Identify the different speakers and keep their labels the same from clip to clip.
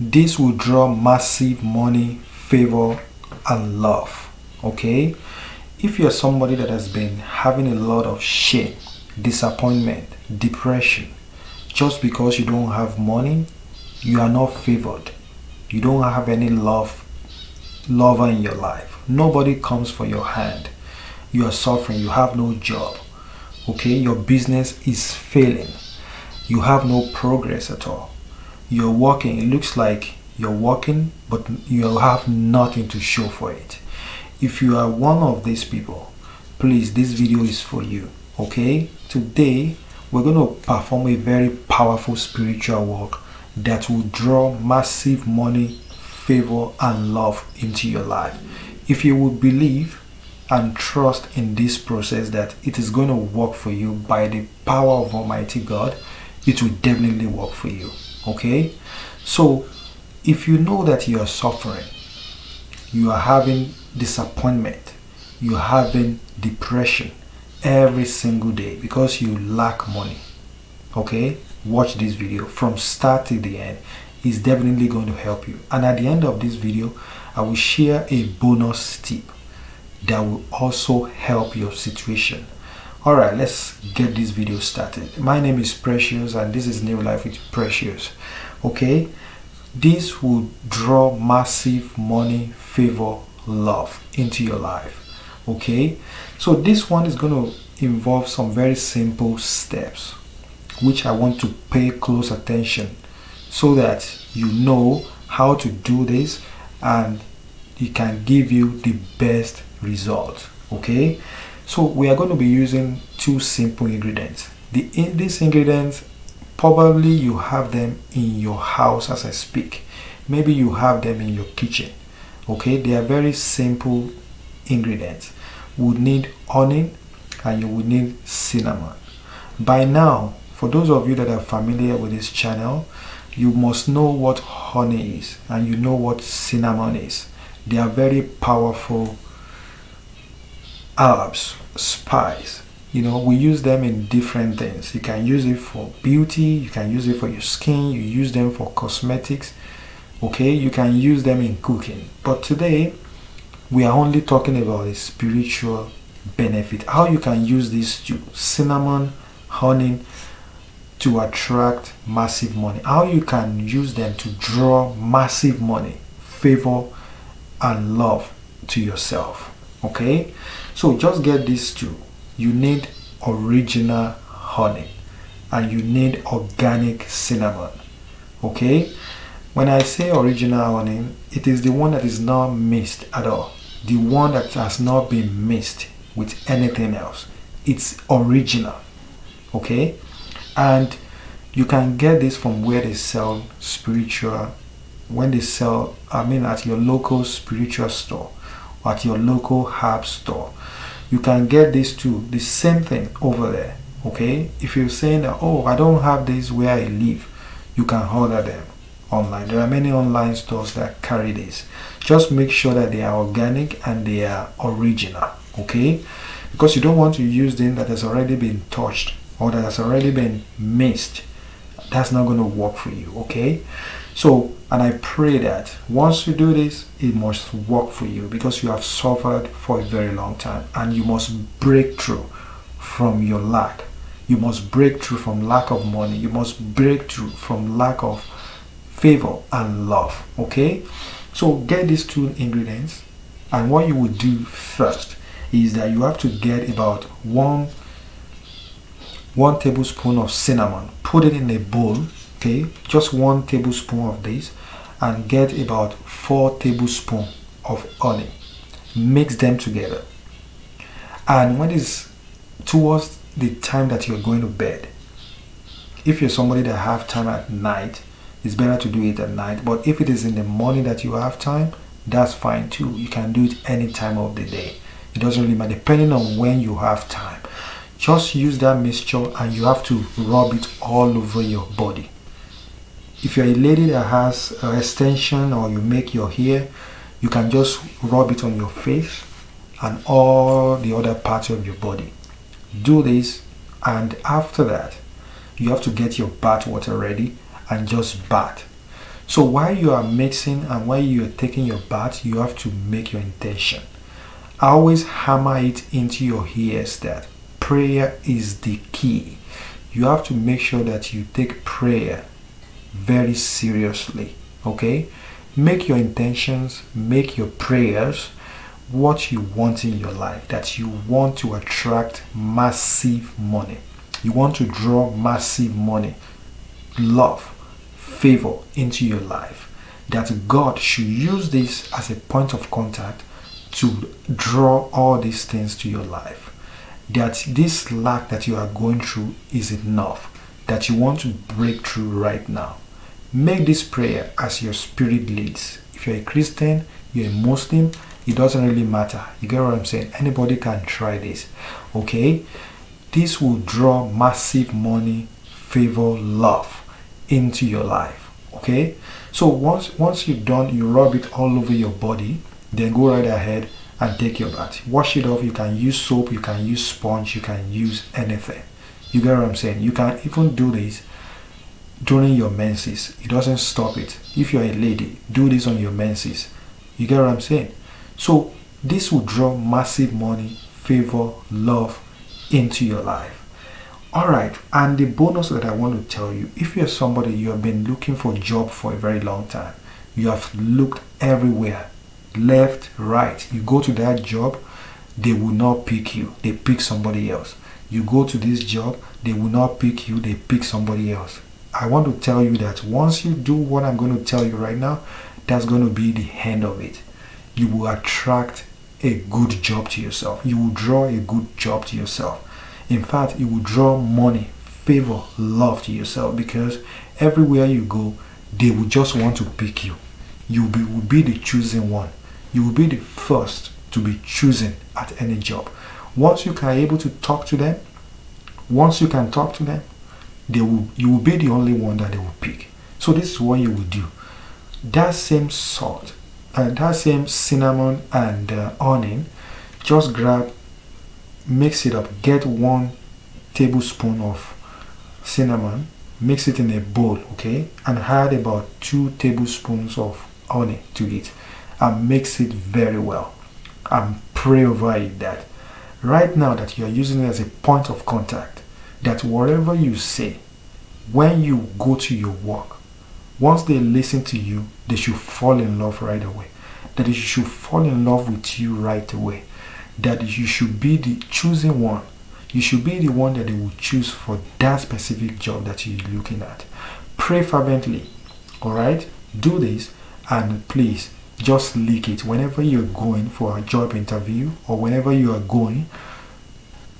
Speaker 1: this will draw massive money favor and love okay? If you're somebody that has been having a lot of shame disappointment depression just because you don't have money you are not favored. You don't have any love lover in your life. Nobody comes for your hand. You are suffering. You have no job okay? Your business is failing. You have no progress at all you're working it looks like you're working but you'll have nothing to show for it. If you are one of these people please this video is for you okay? Today we're going to perform a very powerful spiritual work that will draw massive money favor and love into your life. If you would believe and trust in this process that it is going to work for you by the power of almighty god it will definitely work for you okay? So if you know that you are suffering you are having disappointment you're having depression every single day because you lack money okay? Watch this video. From start to the end is definitely going to help you. And at the end of this video i will share a bonus tip that will also help your situation all right let's get this video started. My name is precious and this is new life with precious okay? This will draw massive money favor love into your life okay? So this one is going to involve some very simple steps which i want to pay close attention so that you know how to do this and it can give you the best result okay so we are going to be using two simple ingredients. The these ingredients probably you have them in your house as i speak. Maybe you have them in your kitchen. Okay? They are very simple ingredients. Would need honey and you would need cinnamon. By now for those of you that are familiar with this channel you must know what honey is and you know what cinnamon is. They are very powerful herbs spice you know we use them in different things. You can use it for beauty you can use it for your skin you use them for cosmetics okay? You can use them in cooking. But today we are only talking about a spiritual benefit how you can use these two cinnamon honey to attract massive money how you can use them to draw massive money favor and love to yourself okay so just get these two you need original honey and you need organic cinnamon okay when I say original honey, it is the one that is not mixed at all. The one that has not been mixed with anything else. It's original. Okay? And you can get this from where they sell spiritual, when they sell, I mean, at your local spiritual store, at your local herb store. You can get this too, the same thing over there. Okay? If you're saying that, oh, I don't have this where I live, you can order them online. There are many online stores that carry this. Just make sure that they are organic and they are original, okay? Because you don't want to use them that has already been touched or that has already been mixed. That's not going to work for you, okay? So, and I pray that once you do this, it must work for you because you have suffered for a very long time and you must break through from your lack. You must break through from lack of money. You must break through from lack of favor and love okay so get these two ingredients and what you would do first is that you have to get about one one tablespoon of cinnamon put it in a bowl okay just one tablespoon of this and get about four tablespoons of honey. Mix them together. And when it's towards the time that you're going to bed if you're somebody that have time at night it's better to do it at night. But if it is in the morning that you have time that's fine too. You can do it any time of the day. It doesn't really matter depending on when you have time. Just use that mixture and you have to rub it all over your body if you're a lady that has an extension or you make your hair you can just rub it on your face and all the other parts of your body do this and after that you have to get your bath water ready and just bath. So while you are mixing and while you are taking your bath, you have to make your intention. Always hammer it into your ears that prayer is the key. You have to make sure that you take prayer very seriously. Okay? Make your intentions, make your prayers what you want in your life, that you want to attract massive money. You want to draw massive money, love, favor into your life. That God should use this as a point of contact to draw all these things to your life. That this lack that you are going through is enough. That you want to break through right now. Make this prayer as your spirit leads. If you're a Christian, you're a Muslim, it doesn't really matter. You get what I'm saying? Anybody can try this. Okay? This will draw massive money, favor, love into your life. Okay? So once once you've done, you rub it all over your body, then go right ahead and take your bath. Wash it off. You can use soap, you can use sponge, you can use anything. You get what I'm saying? You can even do this during your menses. It doesn't stop it. If you're a lady, do this on your menses. You get what I'm saying? So this will draw massive money, favor, love into your life. Alright, and the bonus that I want to tell you, if you're somebody you have been looking for a job for a very long time, you have looked everywhere, left, right, you go to that job, they will not pick you, they pick somebody else. You go to this job, they will not pick you, they pick somebody else. I want to tell you that once you do what I'm going to tell you right now, that's going to be the end of it you will attract a good job to yourself. You will draw a good job to yourself. In fact, you will draw money, favor, love to yourself because everywhere you go, they will just want to pick you. You will be, the chosen one. You will be the first to be chosen at any job. Once you can able to talk to them, once you can talk to them, they will you will be the only one that they will pick. So this is what you will do. That same salt uh, that same cinnamon and uh, onion just grab mix it up get one tablespoon of cinnamon mix it in a bowl okay and add about two tablespoons of honey to it and mix it very well and pray over it that right now that you are using it as a point of contact that whatever you say when you go to your work once they listen to you, they should fall in love right away. That you should fall in love with you right away. That you should be the chosen one. You should be the one that they will choose for that specific job that you're looking at. Pray fervently. Alright? Do this and please just leak it. Whenever you're going for a job interview or whenever you are going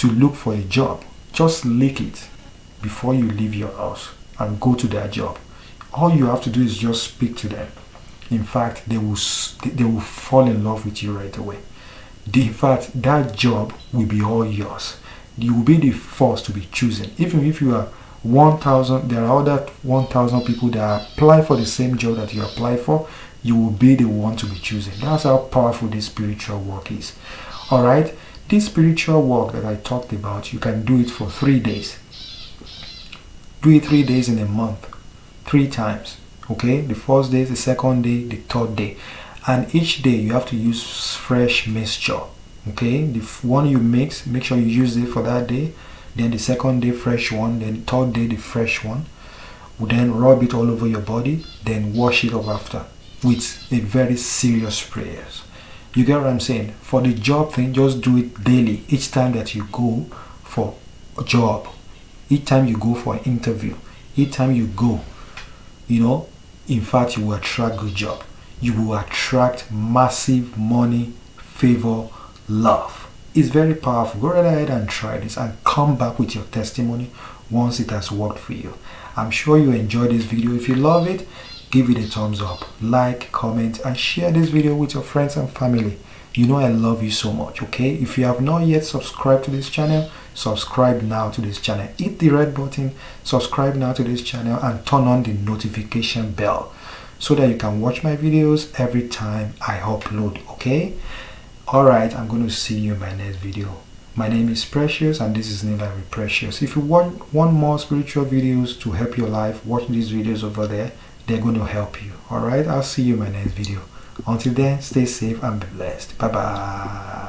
Speaker 1: to look for a job. Just leak it before you leave your house and go to that job. All you have to do is just speak to them. In fact they will they will fall in love with you right away. In fact that job will be all yours. You will be the first to be chosen. Even if you are 1000 there are other 1000 people that apply for the same job that you apply for you will be the one to be chosen. That's how powerful this spiritual work is. All right? This spiritual work that i talked about you can do it for three days. Do it three days in a month. Three times. Okay? The first day the second day the third day. And each day you have to use fresh mixture. Okay? The one you mix make sure you use it for that day. Then the second day fresh one. Then third day the fresh one. Then rub it all over your body. Then wash it off after with a very serious prayers you get what i'm saying for the job thing just do it daily each time that you go for a job each time you go for an interview each time you go you know, in fact, you will attract good job. You will attract massive money, favor, love. It's very powerful. Go right ahead and try this and come back with your testimony once it has worked for you. I'm sure you enjoyed this video. If you love it, give it a thumbs up, like, comment, and share this video with your friends and family. You know I love you so much, okay? If you have not yet subscribed to this channel, subscribe now to this channel. Hit the red button subscribe now to this channel and turn on the notification bell so that you can watch my videos every time i upload okay? All right i'm going to see you in my next video. My name is precious and this is never precious. If you want want more spiritual videos to help your life watch these videos over there they're going to help you. All right? I'll see you in my next video. Until then stay safe and be blessed. Bye bye